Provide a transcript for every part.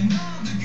And all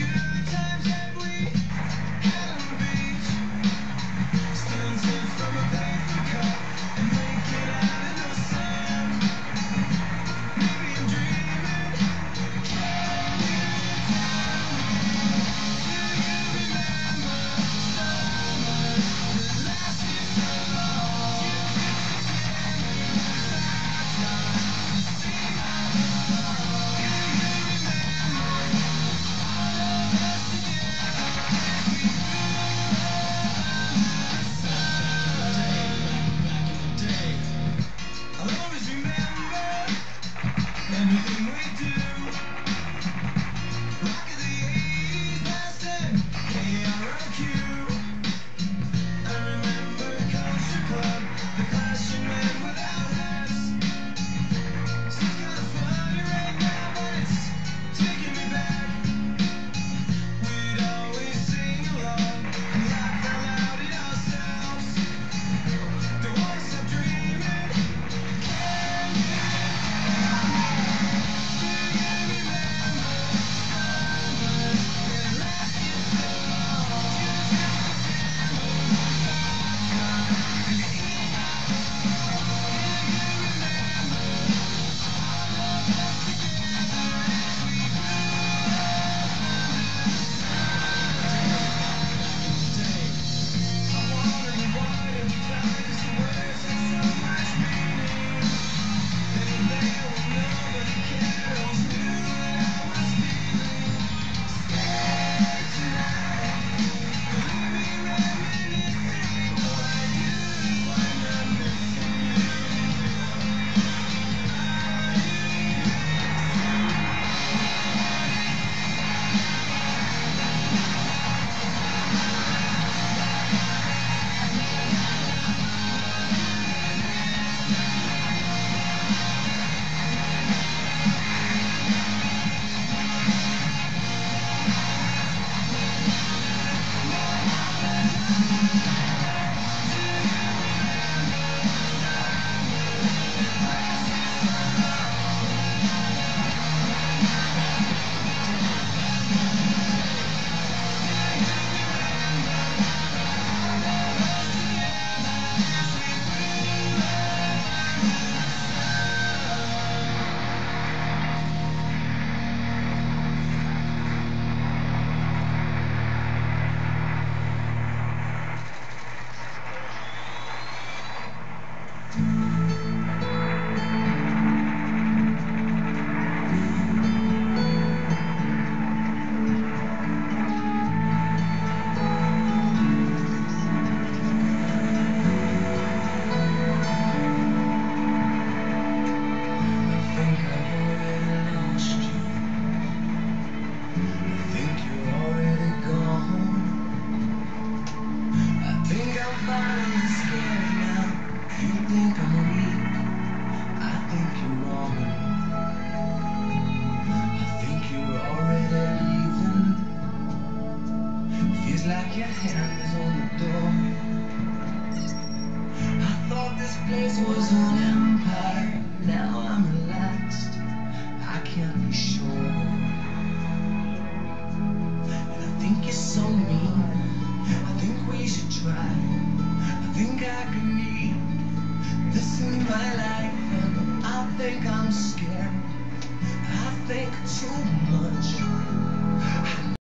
Like your hand is on the door. I thought this place was an empire. Now I'm relaxed. I can't be sure. And I think it's so mean. I think we should try. I think I can need this in my life. And I think I'm scared. I think too much.